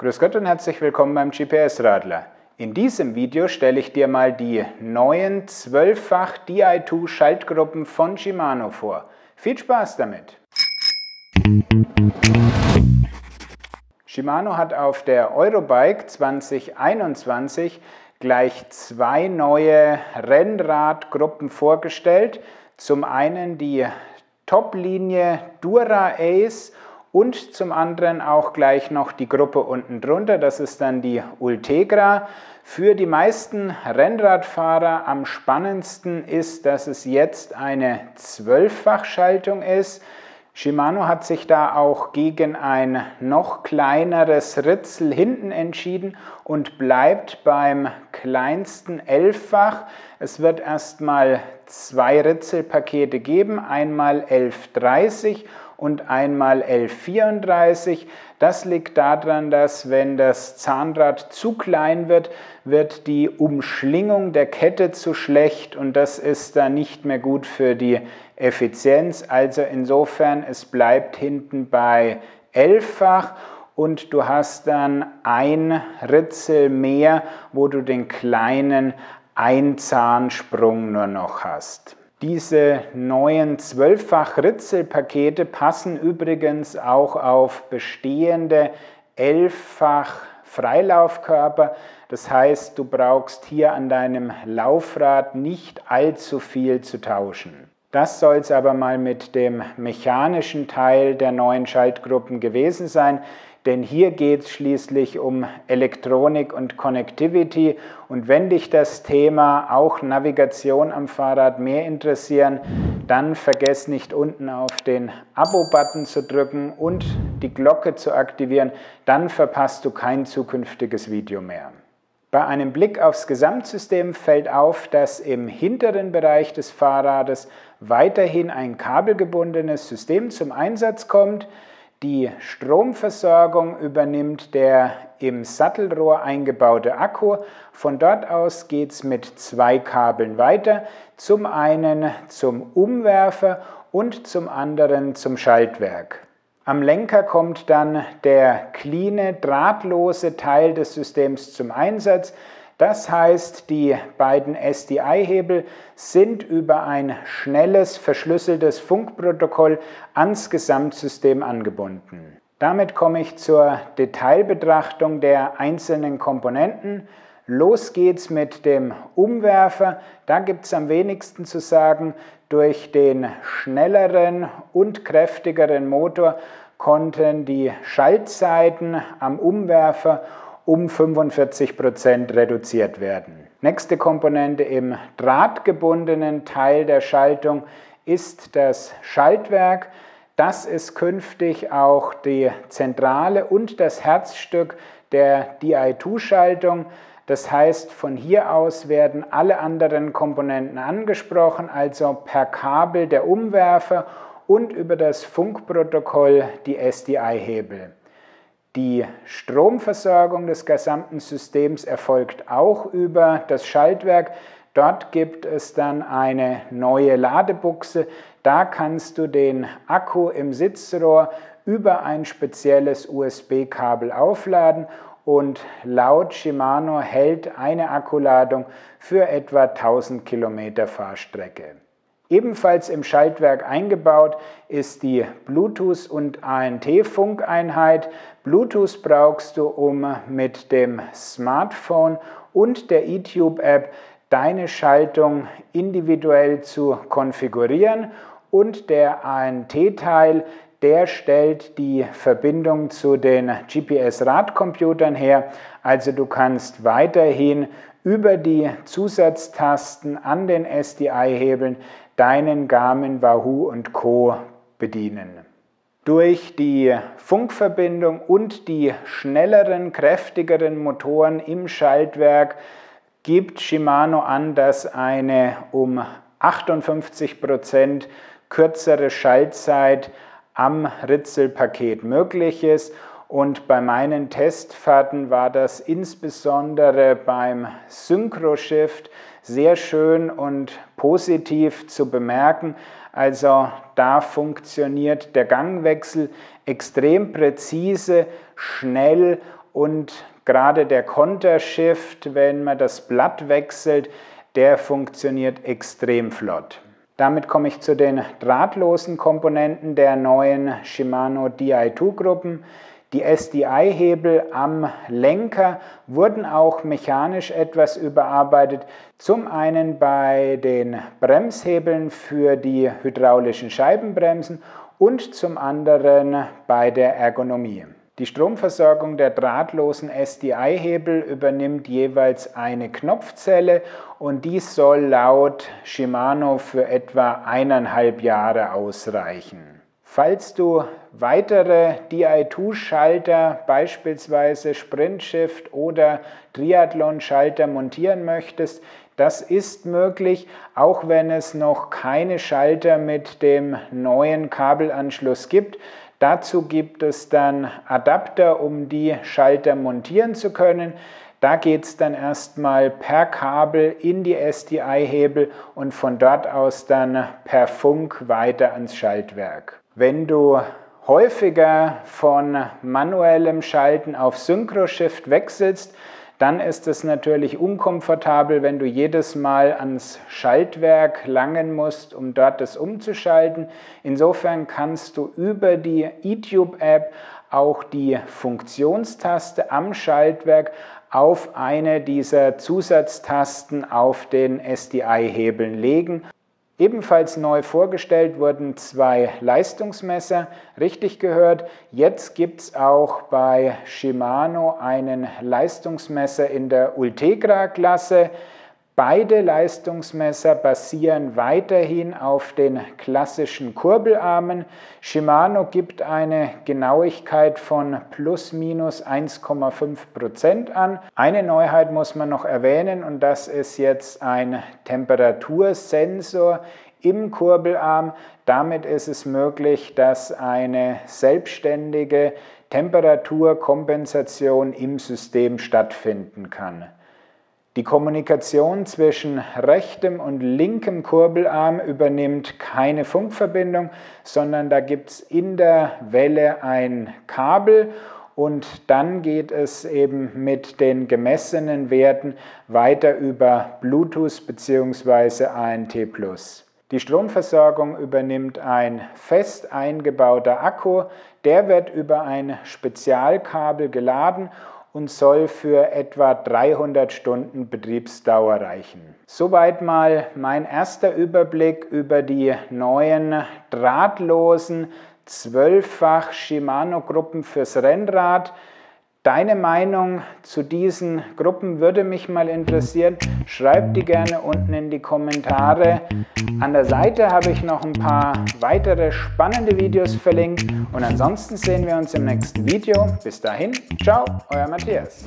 Grüß Gott und herzlich willkommen beim GPS-Radler. In diesem Video stelle ich dir mal die neuen 12-fach Di2 Schaltgruppen von Shimano vor. Viel Spaß damit! Shimano hat auf der Eurobike 2021 gleich zwei neue Rennradgruppen vorgestellt. Zum einen die Top-Linie Dura Ace und zum anderen auch gleich noch die Gruppe unten drunter, das ist dann die Ultegra. Für die meisten Rennradfahrer am spannendsten ist, dass es jetzt eine Zwölffachschaltung ist. Shimano hat sich da auch gegen ein noch kleineres Ritzel hinten entschieden und bleibt beim kleinsten Elffach. Es wird erstmal zwei Ritzelpakete geben, einmal 1130 und einmal L34. Das liegt daran, dass wenn das Zahnrad zu klein wird, wird die Umschlingung der Kette zu schlecht und das ist dann nicht mehr gut für die Effizienz. Also insofern, es bleibt hinten bei elffach und du hast dann ein Ritzel mehr, wo du den kleinen Einzahnsprung nur noch hast. Diese neuen Zwölffach-Ritzelpakete passen übrigens auch auf bestehende elffach Freilaufkörper. Das heißt, du brauchst hier an deinem Laufrad nicht allzu viel zu tauschen. Das soll es aber mal mit dem mechanischen Teil der neuen Schaltgruppen gewesen sein denn hier geht es schließlich um Elektronik und Connectivity und wenn dich das Thema auch Navigation am Fahrrad mehr interessieren, dann vergiss nicht unten auf den Abo-Button zu drücken und die Glocke zu aktivieren, dann verpasst du kein zukünftiges Video mehr. Bei einem Blick aufs Gesamtsystem fällt auf, dass im hinteren Bereich des Fahrrades weiterhin ein kabelgebundenes System zum Einsatz kommt. Die Stromversorgung übernimmt der im Sattelrohr eingebaute Akku. Von dort aus geht es mit zwei Kabeln weiter. Zum einen zum Umwerfer und zum anderen zum Schaltwerk. Am Lenker kommt dann der cleane, drahtlose Teil des Systems zum Einsatz. Das heißt, die beiden SDI-Hebel sind über ein schnelles, verschlüsseltes Funkprotokoll ans Gesamtsystem angebunden. Damit komme ich zur Detailbetrachtung der einzelnen Komponenten. Los geht's mit dem Umwerfer. Da gibt es am wenigsten zu sagen. Durch den schnelleren und kräftigeren Motor konnten die Schaltzeiten am Umwerfer um 45 Prozent reduziert werden. Nächste Komponente im drahtgebundenen Teil der Schaltung ist das Schaltwerk. Das ist künftig auch die Zentrale und das Herzstück der Di2-Schaltung. Das heißt, von hier aus werden alle anderen Komponenten angesprochen, also per Kabel der Umwerfer und über das Funkprotokoll die SDI-Hebel. Die Stromversorgung des gesamten Systems erfolgt auch über das Schaltwerk. Dort gibt es dann eine neue Ladebuchse. Da kannst du den Akku im Sitzrohr über ein spezielles USB-Kabel aufladen und laut Shimano hält eine Akkuladung für etwa 1000 Kilometer Fahrstrecke. Ebenfalls im Schaltwerk eingebaut ist die Bluetooth- und ANT-Funkeinheit. Bluetooth brauchst du, um mit dem Smartphone und der eTube-App deine Schaltung individuell zu konfigurieren und der ANT-Teil, der stellt die Verbindung zu den GPS-Radcomputern her. Also du kannst weiterhin über die Zusatztasten an den SDI-Hebeln deinen Garmin, Wahoo und Co. bedienen. Durch die Funkverbindung und die schnelleren, kräftigeren Motoren im Schaltwerk gibt Shimano an, dass eine um 58 Prozent kürzere Schaltzeit am Ritzelpaket möglich ist. Und bei meinen Testfahrten war das insbesondere beim Synchroshift sehr schön und positiv zu bemerken. Also da funktioniert der Gangwechsel extrem präzise, schnell und gerade der Kontershift, wenn man das Blatt wechselt, der funktioniert extrem flott. Damit komme ich zu den drahtlosen Komponenten der neuen Shimano Di2-Gruppen. Die SDI-Hebel am Lenker wurden auch mechanisch etwas überarbeitet. Zum einen bei den Bremshebeln für die hydraulischen Scheibenbremsen und zum anderen bei der Ergonomie. Die Stromversorgung der drahtlosen SDI-Hebel übernimmt jeweils eine Knopfzelle und dies soll laut Shimano für etwa eineinhalb Jahre ausreichen. Falls du weitere Di2-Schalter, beispielsweise Sprint Shift oder Triathlon-Schalter montieren möchtest, das ist möglich, auch wenn es noch keine Schalter mit dem neuen Kabelanschluss gibt. Dazu gibt es dann Adapter, um die Schalter montieren zu können. Da geht es dann erstmal per Kabel in die SDI-Hebel und von dort aus dann per Funk weiter ans Schaltwerk. Wenn du häufiger von manuellem Schalten auf Synchro-Shift wechselst, dann ist es natürlich unkomfortabel, wenn du jedes Mal ans Schaltwerk langen musst, um dort das umzuschalten. Insofern kannst du über die eTube-App auch die Funktionstaste am Schaltwerk auf eine dieser Zusatztasten auf den SDI-Hebeln legen Ebenfalls neu vorgestellt wurden zwei Leistungsmesser, richtig gehört. Jetzt gibt es auch bei Shimano einen Leistungsmesser in der Ultegra-Klasse. Beide Leistungsmesser basieren weiterhin auf den klassischen Kurbelarmen. Shimano gibt eine Genauigkeit von plus minus 1,5 Prozent an. Eine Neuheit muss man noch erwähnen und das ist jetzt ein Temperatursensor im Kurbelarm. Damit ist es möglich, dass eine selbstständige Temperaturkompensation im System stattfinden kann. Die Kommunikation zwischen rechtem und linkem Kurbelarm übernimmt keine Funkverbindung, sondern da gibt es in der Welle ein Kabel und dann geht es eben mit den gemessenen Werten weiter über Bluetooth bzw. ANT+. Die Stromversorgung übernimmt ein fest eingebauter Akku, der wird über ein Spezialkabel geladen und soll für etwa 300 Stunden Betriebsdauer reichen. Soweit mal mein erster Überblick über die neuen drahtlosen zwölffach Shimano-Gruppen fürs Rennrad. Deine Meinung zu diesen Gruppen würde mich mal interessieren. Schreib die gerne unten in die Kommentare. An der Seite habe ich noch ein paar weitere spannende Videos verlinkt. Und ansonsten sehen wir uns im nächsten Video. Bis dahin, ciao, euer Matthias.